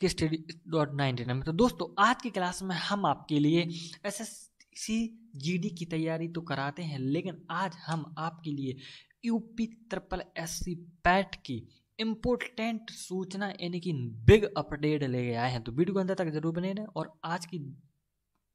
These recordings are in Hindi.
के स्टडी डॉट नाइनटीन में तो दोस्तों, आज की क्लास में हम आपके लिए S S C G D की तैयारी तो कराते हैं, लेकिन आज हम आपके लिए UP triple S C PET की इम्पोर्टेंट सूचना, यानी कि बिग अपडेट ले आए हैं। तो वीडियो को अंदर तक ज़रूर बने रहें और आज की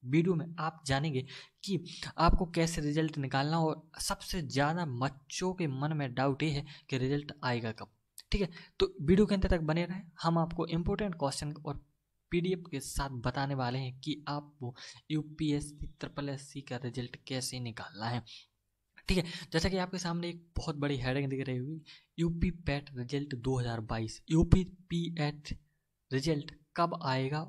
वीडियो में आप जानेंगे कि आपको कैसे रिज़ल्ट निकालना और सबसे ज़्यादा बच्चों के मन में डाउट ये है कि रिज़ल्ट आएगा कब। ठीक है? तो वीडियो के अंत तक बने रहें। हम आपको इम्पोर्टेंट क्वेश्चन और पीडीएफ के साथ बताने वाले हैं कि आपको यूपीएससी ट्रिपल एस सी का रिज़ल्ट कैसे निकालना है। ठीक है? जैसा कि आपके सामने एक बहुत बड़ी हेडिंग दिख रही होगी UP PET result 2022 UP PET result कब आएगा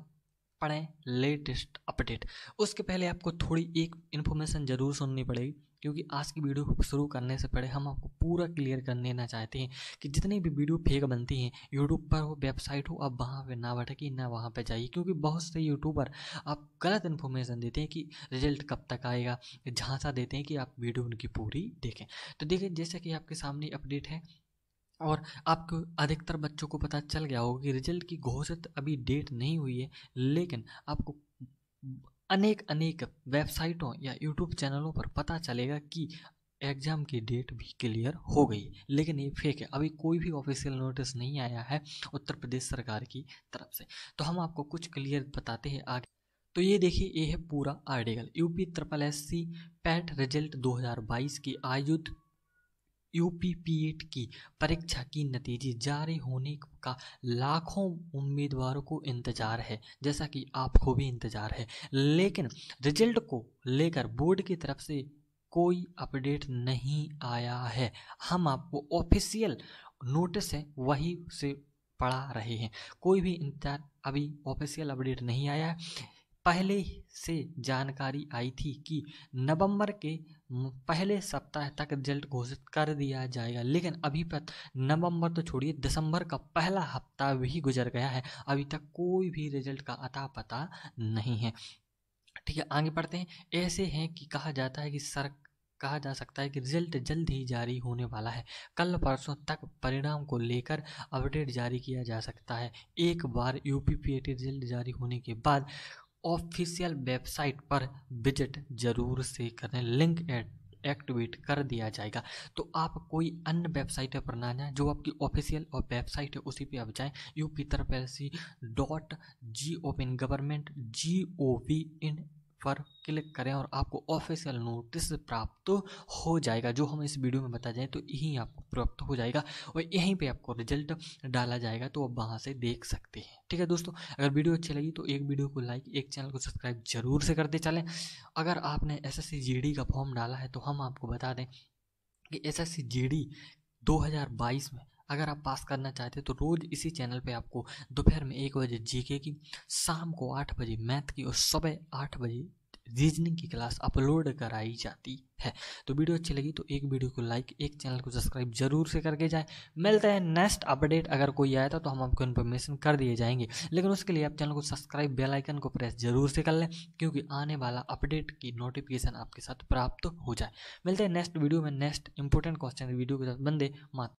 पढ़ें लेटेस्ट अपडेट उसके पहले आपको थोड़ी एक इन्फॉर्मेशन ज़रूर सुननी पड़ेगी, क्योंकि आज की वीडियो शुरू करने से पहले हम आपको पूरा क्लियर कर देना चाहते हैं कि जितनी भी वीडियो फेक बनती हैं यूट्यूब पर हो वेबसाइट हो आप वहाँ पे ना भटकी ना वहाँ पे जाइए, क्योंकि बहुत से यूट्यूबर आप गलत इन्फॉर्मेशन देते हैं कि रिज़ल्ट कब तक आएगा, झांसा देते हैं कि आप वीडियो उनकी पूरी देखें। तो देखिए, जैसे कि आपके सामने अपडेट है और आपको अधिकतर बच्चों को पता चल गया होगा कि रिज़ल्ट की घोषित अभी डेट नहीं हुई है, लेकिन आपको अनेक अनेक वेबसाइटों या यूट्यूब चैनलों पर पता चलेगा कि एग्ज़ाम की डेट भी क्लियर हो गई। लेकिन ये फेक है, अभी कोई भी ऑफिशियल नोटिस नहीं आया है उत्तर प्रदेश सरकार की तरफ़ से। तो हम आपको कुछ क्लियर बताते हैं आगे। तो ये देखिए, ये है पूरा article. UP triple S C PET result 2022 की आयुध यूपीपीएट की परीक्षा की नतीजे जारी होने का लाखों उम्मीदवारों को इंतज़ार है, जैसा कि आपको भी इंतज़ार है। लेकिन रिज़ल्ट को लेकर बोर्ड की तरफ़ से कोई अपडेट नहीं आया है। हम आपको ऑफिशियल नोटिस है, वही से पढ़ा रहे हैं। कोई भी इंतज़ार, अभी ऑफिशियल अपडेट नहीं आया है। पहले से जानकारी आई थी कि नवंबर के पहले सप्ताह तक रिज़ल्ट घोषित कर दिया जाएगा। लेकिन अभी तक नवंबर तो छोड़िए, दिसंबर का पहला हफ़्ता भी गुजर गया है। अभी तक कोई भी रिज़ल्ट का अता पता नहीं है। ठीक है, आगे बढ़ते हैं। ऐसे हैं कि कहा जाता है कि सर, कहा जा सकता है कि रिज़ल्ट जल्द ही जारी होने वाला है। कल परसों तक परिणाम को लेकर अपडेट जारी किया जा सकता है। एक बार यूपी रिज़ल्ट जारी होने के बाद ऑफिशियल वेबसाइट पर विज़िट ज़रूर से करें। लिंक एक्टिवेट कर दिया जाएगा। तो आप कोई अन्य वेबसाइट पर ना जाएँ, जो आपकी ऑफिशियल और वेबसाइट है, उसी पे आप जाएँ। यू पी तरफ़ dot G O in government G O V in पर क्लिक करें और आपको ऑफिशियल नोटिस प्राप्त हो जाएगा, जो हम इस वीडियो में बता जाएँ तो यहीं आपको प्राप्त हो जाएगा और यहीं पे आपको रिज़ल्ट डाला जाएगा तो आप वहाँ से देख सकते हैं। ठीक है दोस्तों, अगर वीडियो अच्छी लगी तो एक वीडियो को लाइक एक चैनल को सब्सक्राइब ज़रूर से करते चलें। अगर आपने एस एस का फॉर्म डाला है तो हम आपको बता दें कि एस एस 2022 में अगर आप पास करना चाहते हैं तो रोज़ इसी चैनल पे आपको दोपहर में एक बजे जीके की, शाम को आठ बजे मैथ की और सुबह आठ बजे रीजनिंग की क्लास अपलोड कराई जाती है। तो वीडियो अच्छी लगी तो एक वीडियो को लाइक, एक चैनल को सब्सक्राइब ज़रूर से करके जाए। मिलते हैं नेक्स्ट अपडेट, अगर कोई आया था तो हम आपको इन्फॉर्मेशन कर दिए जाएँगे। लेकिन उसके लिए आप चैनल को सब्सक्राइब, बेल आइकन को प्रेस ज़रूर से कर लें, क्योंकि आने वाला अपडेट की नोटिफिकेशन आपके साथ प्राप्त हो जाए। मिलते हैं नेक्स्ट वीडियो में, नेक्स्ट इंपॉर्टेंट क्वेश्चन वीडियो के साथ। बंदे मात